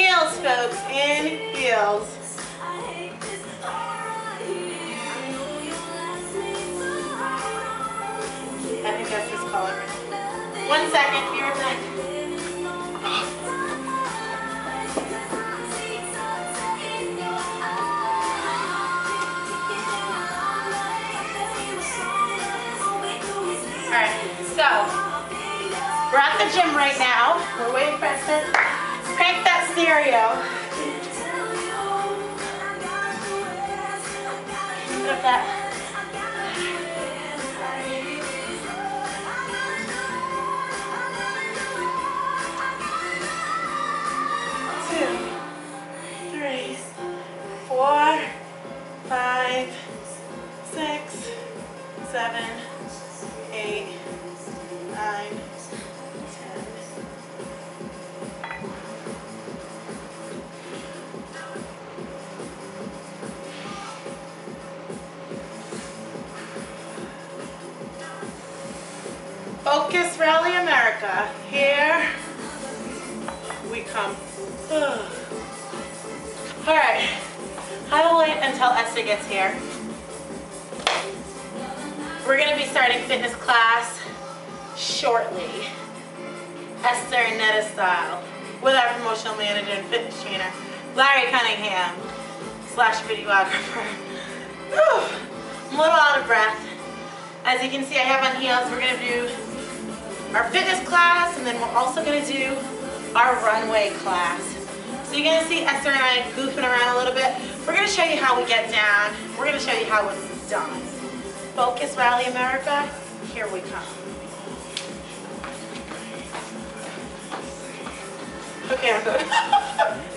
heels, folks, in heels. I think that's his color. One second, be right back. Alright, so we're at the gym right now. We're waiting for to crank stereo. That. Two, three, four, five, six, seven, eight, Focus Rally America. Here we come. All right. I'll wait until Esther gets here. We're gonna be starting fitness class shortly. Esther Netta style with our promotional manager and fitness trainer, Larry Cunningham slash videographer. Whew. I'm a little out of breath. As you can see, I have on heels. We're gonna do our fitness class and then we're also gonna do our runway class. So you're gonna see Esther and I goofing around a little bit. We're gonna show you how we get down. We're gonna show you how it's done. Focus Rally America, here we come. Okay, I'm good.